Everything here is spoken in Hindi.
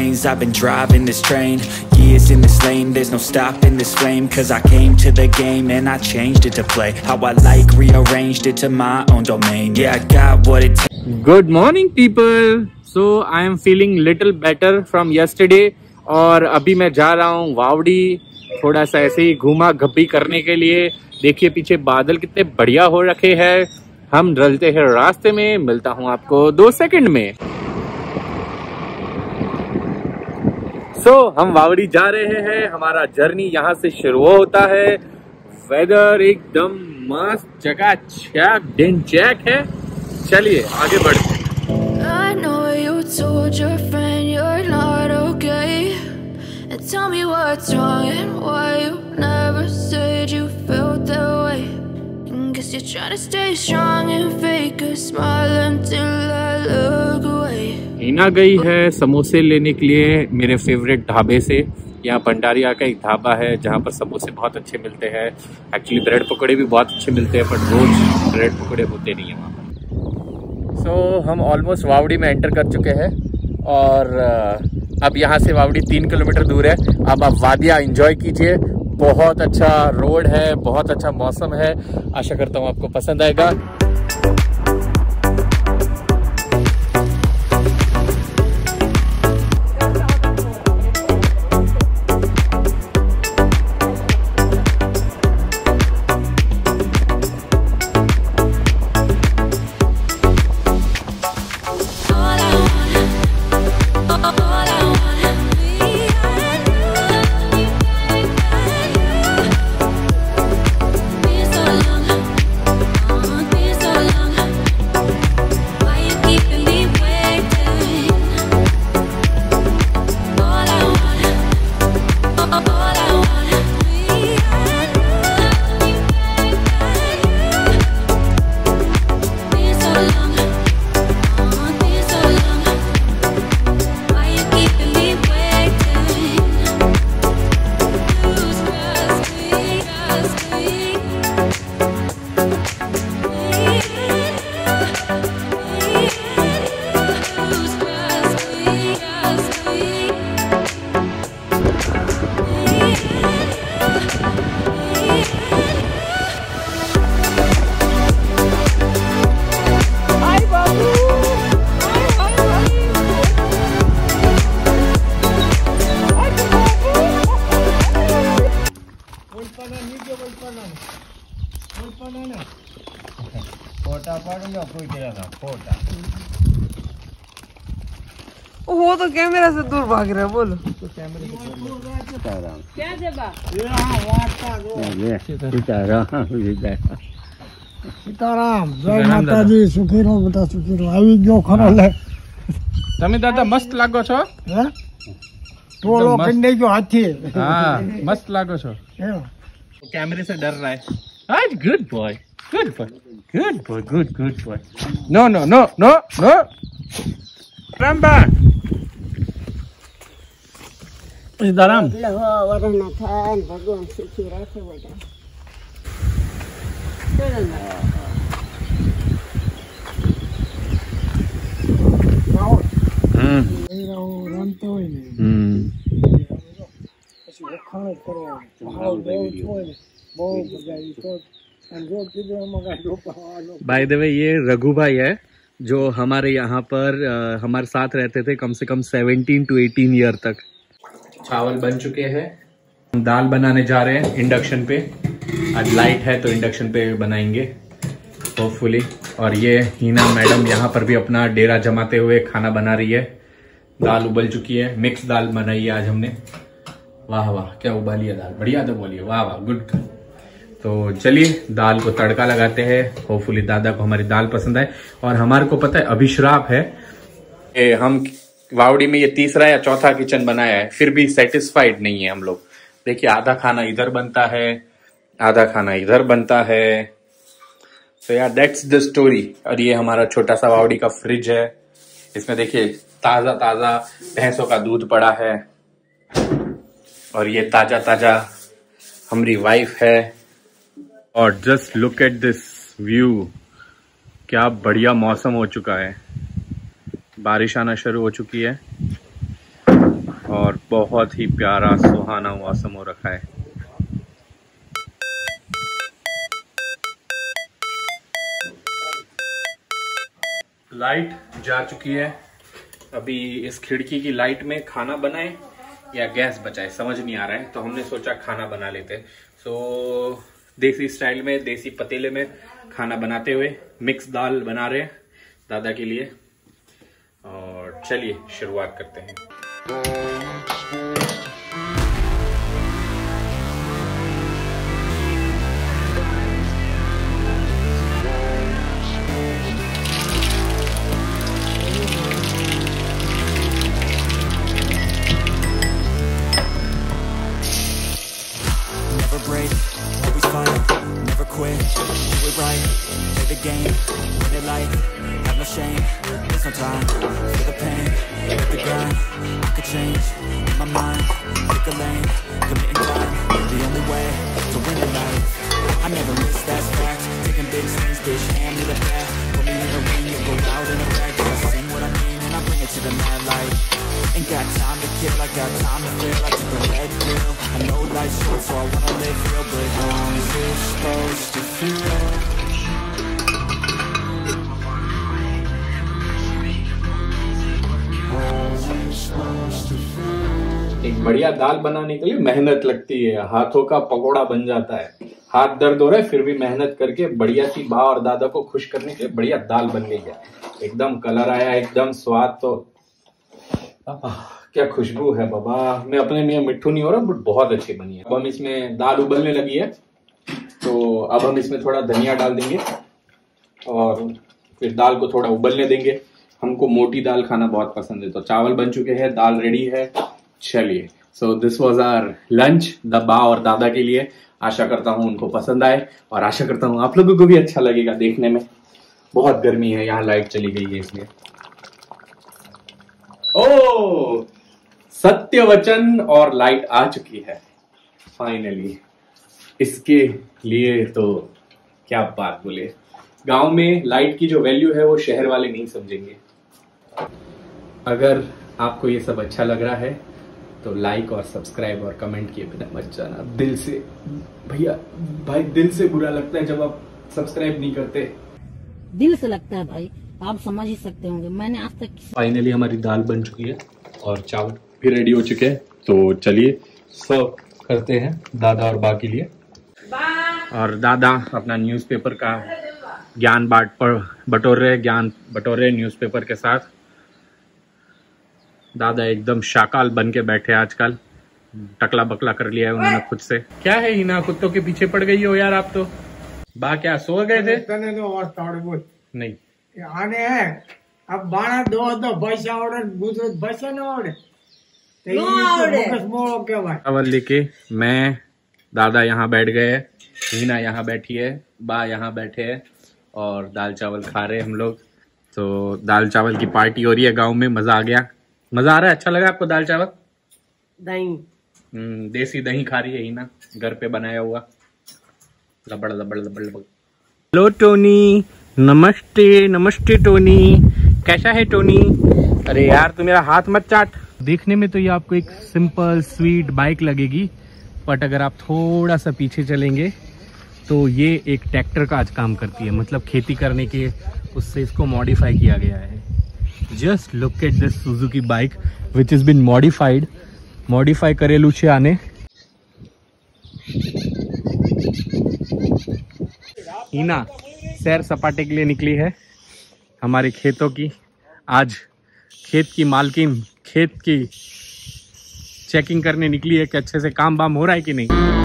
lanes I've been driving this train Years in this lane There's no stopping this flame Cause I came to the game And I changed it to play How I like Rearranged it to my own domain Yeah, I got what it takes good morning people so I am feeling little better from yesterday और अभी मैं जा रहा हूँ वावड़ी थोड़ा सा ऐसे ही घूमा घब्बी करने के लिए देखिए पीछे बादल कितने बढ़िया हो रखे हैं हम डलते हैं रास्ते में मिलता हूँ आपको दो सेकंड में सो so, हम वावड़ी जा रहे हैं हमारा जर्नी यहाँ से शुरू होता है वेदर एकदम मस्त जगह चैक दिन चैक है चलिए आगे बढ़ते tell me what's wrong and why you never said you felt that way. Guess you're trying to stay strong and fake a smile until I look away. Hina गई है समोसे लेने के लिए मेरे फेवरेट ढाबे से। यहाँ भंडारिया का एक ढाबा है जहाँ पर समोसे बहुत अच्छे मिलते हैं। एक्चुअली ब्रेड पकौड़े भी बहुत अच्छे मिलते हैं पर रोज ब्रेड पकौड़े होते नहीं है वहाँ पर। सो so, हम ऑलमोस्ट वावड़ी में एंटर कर चुके हैं और अब यहाँ से वावड़ी तीन किलोमीटर दूर है। अब आप वादिया एंजॉय कीजिए। बहुत अच्छा रोड है बहुत अच्छा मौसम है। आशा करता हूँ आपको पसंद आएगा। फोटा पड़ लो कोई तेरा था फोटा वो तो कैमरा से दूर भाग रहा है बोलो सीताराम जय माताजी સુખી રહો બધા સુખી રહો આવી ગયો ખરો લે તમે દાદા મસ્ત લાગો છો હે ટોળો મસ્ત. કંડે ગયો હાથી हाँ मस्त लागो छो એમ. कैमरे से डर रहा I'm good boy. Good boy. Good boy. Good, good boy. No, no, no, no, no. Come back. Is that Daram. Mm. भाई देवे ये रघु भाई है, जो हमारे यहाँ पर हमारे साथ रहते थे कम से कम 17 टू 18 ईयर तक। चावल बन चुके हैं। दाल बनाने जा रहे हैं इंडक्शन पे। आज लाइट है तो इंडक्शन पे बनाएँगे होपफुली और ये हीना मैडम यहाँ पर भी अपना डेरा जमाते हुए खाना बना रही है। दाल उबल चुकी है। मिक्स दाल बनाई है आज हमने। वाह वाह क्या उबाली है दाल बढ़िया तो बोलिए वाह वाह गुड तो चलिए दाल को तड़का लगाते हैं। होपफुली दादा को हमारी दाल पसंद आए। और हमारे को पता है अभिश्राप है। ए, हम वावड़ी में ये तीसरा या चौथा किचन बनाया है फिर भी सेटिस्फाइड नहीं है हम लोग। देखिए आधा खाना इधर बनता है आधा खाना इधर बनता है। तो यार दैट्स द स्टोरी और ये हमारा छोटा सा वावड़ी का फ्रिज है। इसमें देखिए ताज़ा ताज़ा भैंसों का दूध पड़ा है। और ये ताज़ा ताज़ा हमारी वाइफ है। और just look at this view क्या बढ़िया मौसम हो चुका है। बारिश आना शुरू हो चुकी है। और बहुत ही प्यारा, सुहाना मौसम हो रखा है। लाइट जा चुकी है। अभी इस खिड़की की लाइट में खाना बनाए। या गैस बचाए, समझ नहीं आ रहा है तो हमने सोचा खाना बना लेते सो देसी स्टाइल में, देसी पतीले में खाना बनाते हुए मिक्स दाल बना रहे हैं दादा के लिए। और चलिए, शुरुआत करते हैं। Win it like, have no shame, there's no time, feel the pain, hit the grind, I could change, in my mind, pick a lane, committing time, the only way to win it life, I never miss, that's fact, taking big swings, bitch, hand me the bat, put me in the ring, and go out in a bag, I sing what I mean, and I bring it to the mad light, ain't got time to kill, I got time to feel, I took a red pill, I know life's short, so I wanna live real, but how is it supposed to feel? एक बढ़िया दाल बनाने के लिए मेहनत लगती है। हाथों का पकोड़ा बन जाता है। हाथ दर्द हो रहा है, फिर भी मेहनत करके बढ़िया सी बा और दादा को खुश करने के लिए बढ़िया दाल बन गई है। एकदम कलर आया, एकदम स्वाद तो। क्या खुशबू है बाबा। मैं अपने में मिट्टू नहीं हो रहा, बट बहुत अच्छी बनी है। अब हम इसमें दाल उबलने लगी है। तो अब हम इसमें थोड़ा धनिया डाल देंगे और फिर दाल को थोड़ा उबलने देंगे। हमको मोटी दाल खाना बहुत पसंद है। तो चावल बन चुके हैं, दाल रेडी है। चलिए। So this was our lunch दबा और दादा के लिए। आशा करता हूँ उनको पसंद आए और आशा करता हूँ आप लोगों को भी अच्छा लगेगा देखने में। बहुत गर्मी है, यहाँ लाइट चली गई है इसलिए। ओ सत्य वचन और लाइट आ चुकी है फाइनली इसके लिए तो क्या बात बोले। गाँव में लाइट की जो वैल्यू है, वो शहर वाले नहीं समझेंगे। अगर आपको ये सब अच्छा लग रहा है तो लाइक और सब्सक्राइब और कमेंट किए बिना मत जाना। दिल से भैया भाई दिल से बुरा लगता है जब आप सब्सक्राइब नहीं करते। दिल से लगता है भाई। आप समझ ही सकते होंगे। मैंने आज तक फाइनली हमारी दाल बन चुकी है और चावल भी रेडी हो चुके हैं। तो चलिए सर्व करते हैं दादा और बा के लिए। और दादा अपना न्यूज़पेपर का ज्ञान बाट पर बटोर रहे ज्ञान बटोर रहे न्यूज़पेपर के साथ। दादा एकदम शाकाल बन के बैठे आजकल। टकला बकला कर लिया है उन्होंने खुद से। क्या है हिना कुत्तों के पीछे पड़ गई हो यार आप तो? बा क्या सो गए थे? तने तो और नहीं। आने अब दो ना मैं दादा यहाँ बैठ गए हीना यहाँ बैठी है बा यहाँ बैठे है और दाल चावल खा रहे हम लोग। तो दाल चावल की पार्टी हो रही है गाँव में मज़ा आ गया। मज़ा आ रहा है? अच्छा लगा आपको दाल चावल? दही। हम्म, देसी दही खा रही है ही ना घर पे बनाया हुआ। लबड़ लबड़ लबड़ लबड़। Hello Tony. नमस्ते नमस्ते टोनी। कैसा है टोनी? अरे यार तू मेरा हाथ मत चाट। देखने में तो ये आपको एक सिंपल स्वीट बाइक लगेगी बट अगर आप थोड़ा सा पीछे चलेंगे तो ये एक ट्रैक्टर का आज काम करती है। मतलब खेती करने के उससे इसको मॉडिफाई किया गया है। just look at this Suzuki bike which is been modified modify करेलू છે આને हीना सैर सपाटे के लिए निकली है हमारे खेतों की आज खेत की मालकिन खेत की चेकिंग करने निकली है कि अच्छे से काम वाम हो रहा है कि नहीं